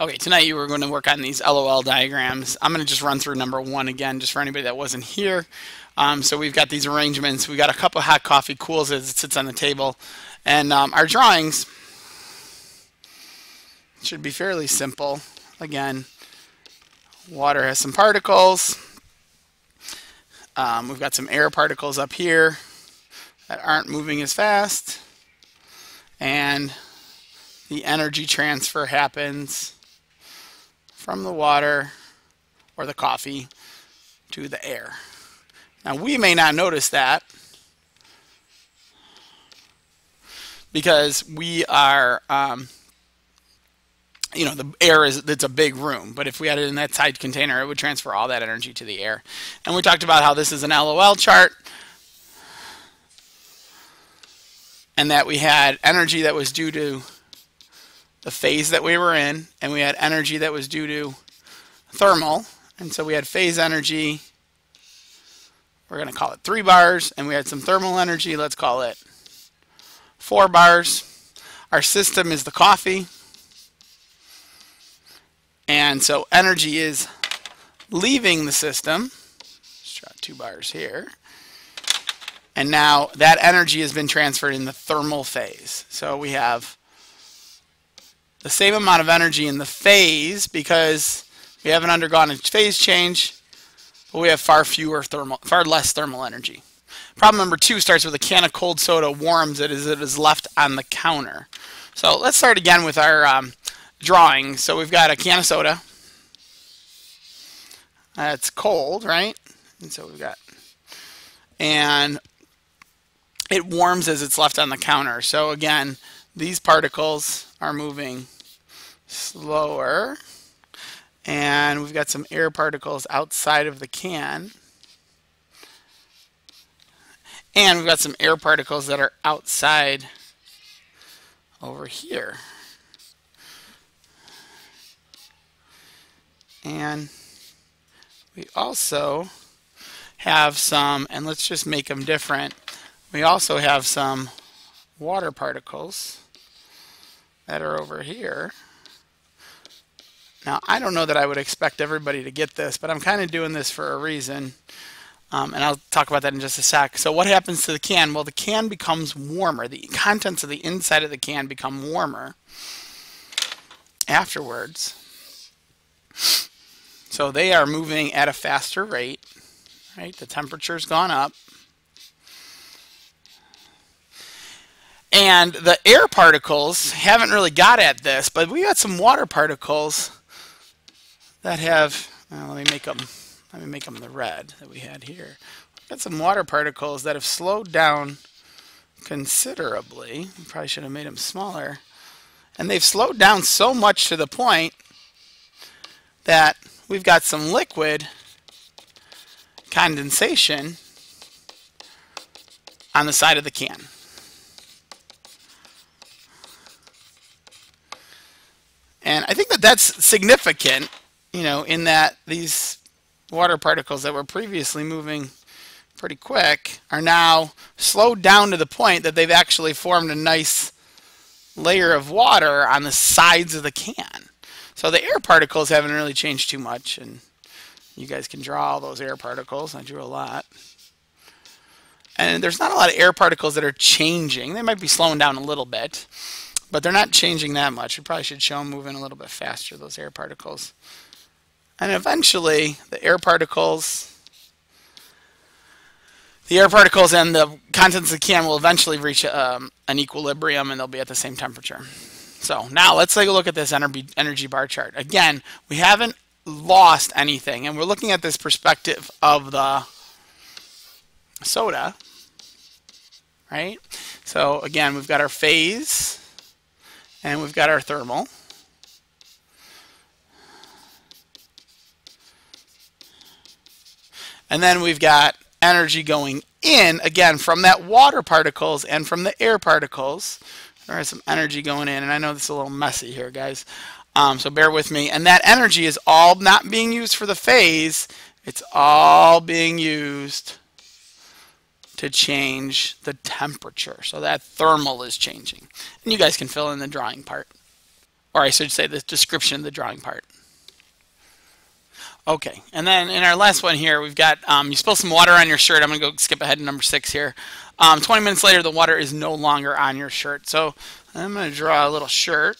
Okay, tonight you were going to work on these LOL diagrams. I'm going to just run through number one again, just for anybody that wasn't here. Um, so we've got these arrangements. We've got a cup of hot coffee cools as it sits on the table. And um, our drawings should be fairly simple. Again, water has some particles. Um, we've got some air particles up here that aren't moving as fast. And the energy transfer happens from the water or the coffee to the air. Now we may not notice that because we are, um, you know, the air is, it's a big room, but if we had it in that tight container, it would transfer all that energy to the air. And we talked about how this is an LOL chart and that we had energy that was due to the phase that we were in, and we had energy that was due to thermal. And so we had phase energy, we're going to call it three bars, and we had some thermal energy, let's call it four bars. Our system is the coffee. And so energy is leaving the system. Let's try two bars here. And now that energy has been transferred in the thermal phase. So we have the same amount of energy in the phase because we haven't undergone a phase change, but we have far fewer thermal, far less thermal energy. Problem number two starts with a can of cold soda warms it as it is left on the counter. So let's start again with our um, drawing. So we've got a can of soda. That's cold, right? And so we've got, and it warms as it's left on the counter. So again, these particles are moving slower. And we've got some air particles outside of the can. And we've got some air particles that are outside over here. And we also have some, and let's just make them different. We also have some water particles that are over here. Now, I don't know that I would expect everybody to get this, but I'm kind of doing this for a reason. Um, and I'll talk about that in just a sec. So what happens to the can? Well, the can becomes warmer. The contents of the inside of the can become warmer afterwards. So they are moving at a faster rate, right? The temperature's gone up. And the air particles haven't really got at this, but we got some water particles that have, well, let me make them, let me make them the red that we had here. We've got some water particles that have slowed down considerably. We probably should have made them smaller. And they've slowed down so much to the point that we've got some liquid condensation on the side of the can. And I think that that's significant, you know, in that these water particles that were previously moving pretty quick are now slowed down to the point that they've actually formed a nice layer of water on the sides of the can. So the air particles haven't really changed too much and you guys can draw all those air particles. I drew a lot. And there's not a lot of air particles that are changing. They might be slowing down a little bit. But they're not changing that much. We probably should show them moving a little bit faster, those air particles. And eventually, the air particles, the air particles and the contents of the can will eventually reach um, an equilibrium and they'll be at the same temperature. So now let's take a look at this energy, energy bar chart. Again, we haven't lost anything and we're looking at this perspective of the soda, right? So again, we've got our phase, and we've got our thermal. And then we've got energy going in, again, from that water particles and from the air particles. There is some energy going in, and I know this is a little messy here, guys. Um, so bear with me. And that energy is all not being used for the phase. It's all being used to change the temperature. So that thermal is changing. And you guys can fill in the drawing part or I should say the description of the drawing part. Okay, and then in our last one here, we've got um, you spill some water on your shirt. I'm going to go skip ahead to number six here. Um, 20 minutes later, the water is no longer on your shirt. So I'm going to draw a little shirt.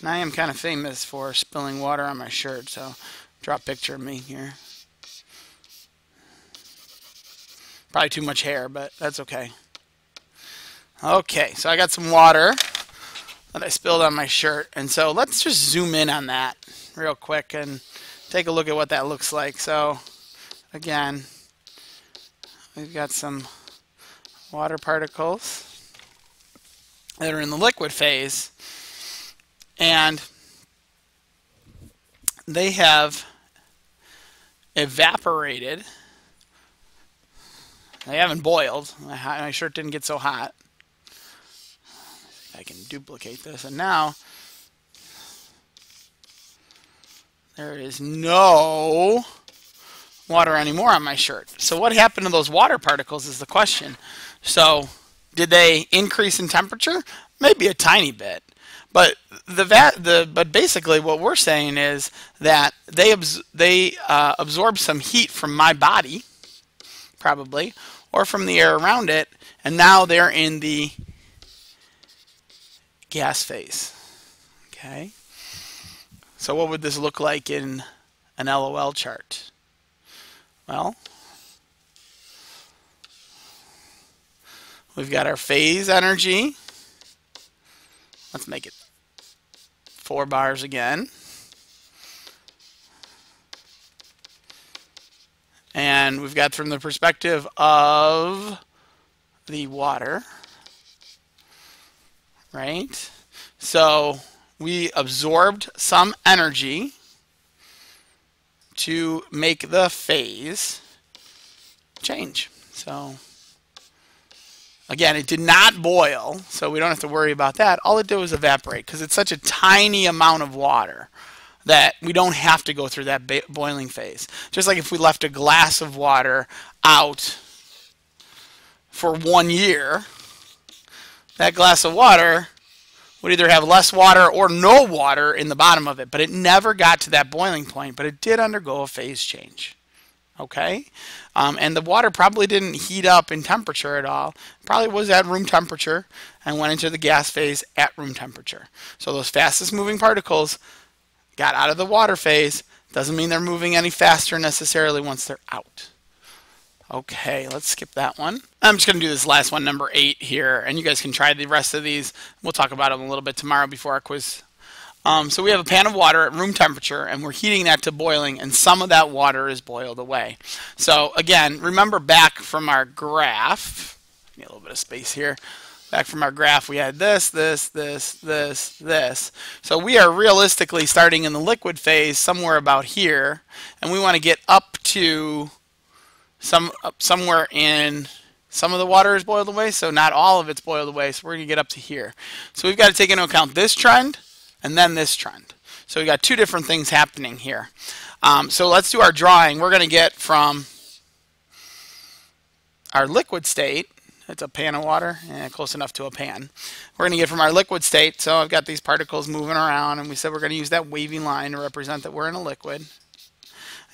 And I am kind of famous for spilling water on my shirt, so draw a picture of me here. Probably too much hair, but that's okay. Okay, so I got some water that I spilled on my shirt. And so let's just zoom in on that real quick and take a look at what that looks like. So again, we've got some water particles that are in the liquid phase and they have evaporated. They haven't boiled. My shirt didn't get so hot. I can duplicate this. And now there is no water anymore on my shirt. So what happened to those water particles is the question. So did they increase in temperature? Maybe a tiny bit. But the the but basically what we're saying is that they abs they uh, absorb some heat from my body, probably, or from the air around it, and now they're in the gas phase. Okay. So what would this look like in an LOL chart? Well, we've got our phase energy. Let's make it four bars again. And we've got from the perspective of the water, right? So we absorbed some energy to make the phase change. So again, it did not boil, so we don't have to worry about that. All it did was evaporate because it's such a tiny amount of water that we don't have to go through that boiling phase. Just like if we left a glass of water out for one year, that glass of water would either have less water or no water in the bottom of it, but it never got to that boiling point, but it did undergo a phase change. Okay? Um, and the water probably didn't heat up in temperature at all. Probably was at room temperature and went into the gas phase at room temperature. So those fastest moving particles got out of the water phase. Doesn't mean they're moving any faster necessarily once they're out. Okay, let's skip that one. I'm just going to do this last one, number eight here, and you guys can try the rest of these. We'll talk about them a little bit tomorrow before our quiz. Um, so we have a pan of water at room temperature, and we're heating that to boiling, and some of that water is boiled away. So again, remember back from our graph, need a little bit of space here. Back from our graph, we had this, this, this, this, this. So we are realistically starting in the liquid phase somewhere about here, and we want to get up to some up somewhere in some of the water is boiled away, so not all of it's boiled away. So we're going to get up to here. So we've got to take into account this trend and then this trend. So we got two different things happening here. Um, so let's do our drawing. We're going to get from our liquid state. It's a pan of water, eh, close enough to a pan. We're going to get from our liquid state. So I've got these particles moving around, and we said we're going to use that wavy line to represent that we're in a liquid.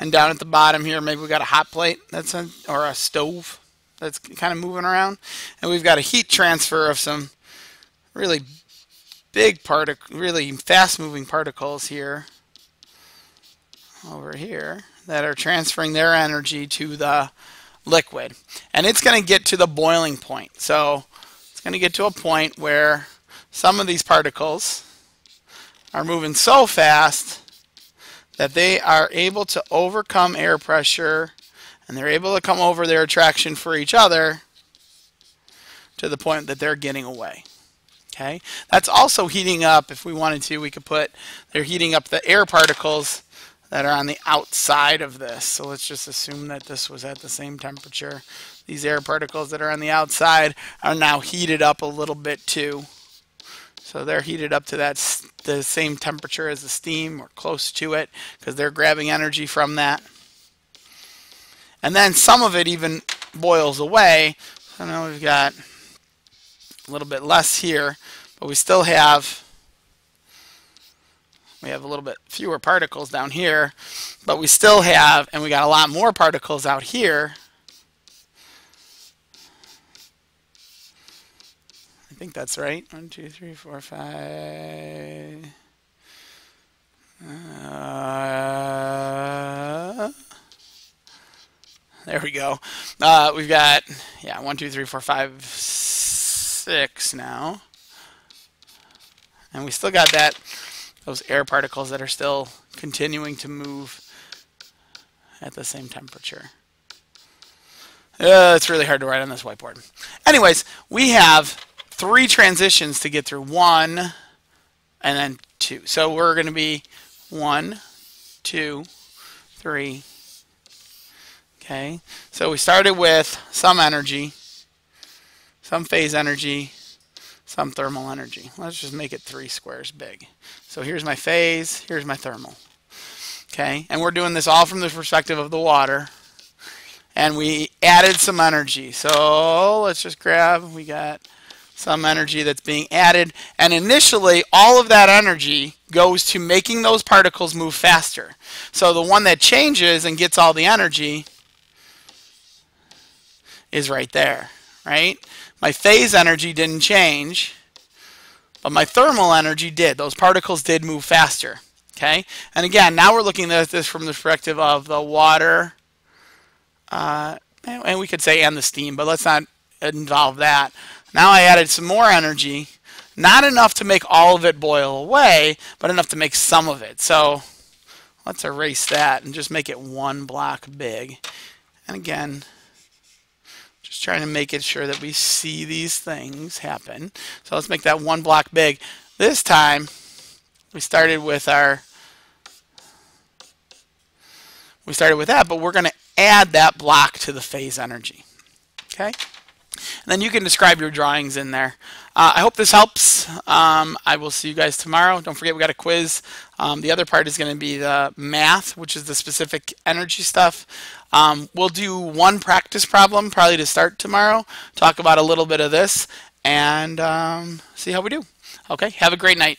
And down at the bottom here, maybe we got a hot plate that's a, or a stove that's kind of moving around. And we've got a heat transfer of some really big particle, really fast moving particles here over here that are transferring their energy to the liquid. And it's going to get to the boiling point. So it's going to get to a point where some of these particles are moving so fast that they are able to overcome air pressure and they're able to come over their attraction for each other to the point that they're getting away. Okay, that's also heating up. If we wanted to, we could put, they're heating up the air particles that are on the outside of this. So let's just assume that this was at the same temperature. These air particles that are on the outside are now heated up a little bit too. So they're heated up to that the same temperature as the steam or close to it because they're grabbing energy from that. And then some of it even boils away. So now we've got a little bit less here, but we still have we have a little bit fewer particles down here, but we still have, and we got a lot more particles out here. I think that's right. One, two, three, four, five. Uh, there we go. Uh, we've got, yeah, one, two, three, four, five, six now. And we still got that, those air particles that are still continuing to move at the same temperature. Uh, it's really hard to write on this whiteboard. Anyways, we have three transitions to get through. One, and then two. So we're going to be one, two, three. Okay, so we started with some energy, some phase energy, some thermal energy. Let's just make it three squares big. So here's my phase, here's my thermal. Okay, and we're doing this all from the perspective of the water. And we added some energy. So let's just grab, we got some energy that's being added. And initially, all of that energy goes to making those particles move faster. So the one that changes and gets all the energy is right there, right? My phase energy didn't change, but my thermal energy did. Those particles did move faster, okay? And again, now we're looking at this from the perspective of the water, uh, and we could say and the steam, but let's not involve that. Now I added some more energy, not enough to make all of it boil away, but enough to make some of it. So let's erase that and just make it one block big. And again, just trying to make it sure that we see these things happen. So let's make that one block big. This time, we started with our, we started with that, but we're going to add that block to the phase energy. Okay? And then you can describe your drawings in there. Uh, I hope this helps. Um, I will see you guys tomorrow. Don't forget we got a quiz. Um, the other part is going to be the math, which is the specific energy stuff. Um, we'll do one practice problem probably to start tomorrow, talk about a little bit of this, and um, see how we do. Okay, have a great night.